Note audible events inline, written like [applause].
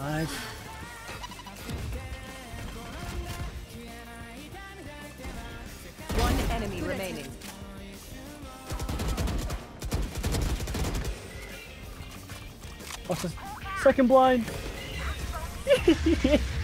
Nice. One enemy remaining. What's? Second blind. [laughs]